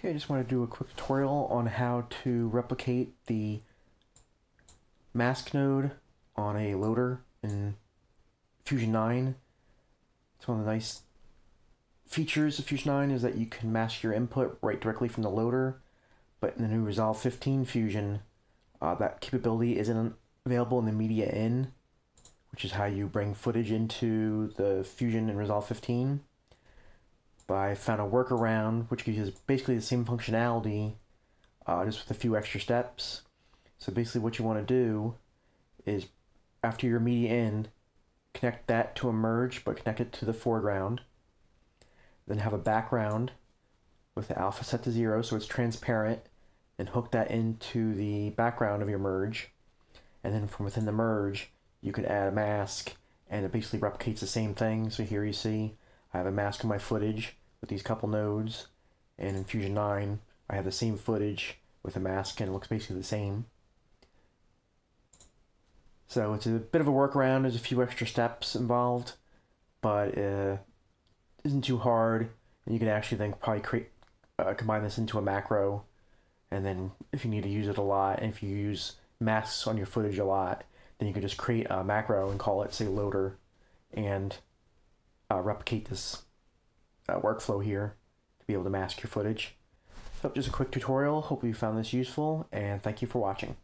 Okay, I just want to do a quick tutorial on how to replicate the mask node on a loader in Fusion 9. It's one of the nice features of Fusion 9 is that you can mask your input right directly from the loader, but in the new Resolve 15 Fusion, uh, that capability isn't available in the media in, which is how you bring footage into the Fusion and Resolve 15 but I found a workaround which gives basically the same functionality, uh, just with a few extra steps. So basically, what you want to do is after your media in, connect that to a merge, but connect it to the foreground. Then have a background with the alpha set to zero, so it's transparent, and hook that into the background of your merge. And then from within the merge, you can add a mask, and it basically replicates the same thing. So here you see I have a mask in my footage with these couple nodes, and in Fusion 9, I have the same footage with a mask, and it looks basically the same. So it's a bit of a workaround, there's a few extra steps involved, but uh, isn't too hard, and you can actually then probably create, uh, combine this into a macro, and then if you need to use it a lot, and if you use masks on your footage a lot, then you can just create a macro and call it, say, loader, and uh, replicate this uh, workflow here to be able to mask your footage. So just a quick tutorial. Hope you found this useful and thank you for watching.